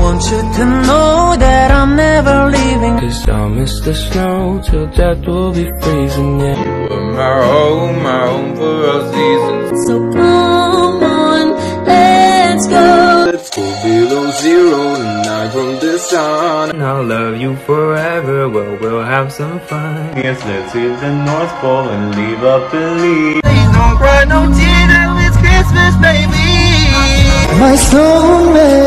want you to know that I'm never leaving. Cause I'll miss the snow till death will be freezing, yeah. You were my home, my home for all seasons So come on, let's go. Let's go below zero tonight from the sun And I'll love you forever, well we'll have some fun. Yes, let's hit the North Pole and leave up the lead. Please don't cry no tears, it's Christmas baby. My soulmate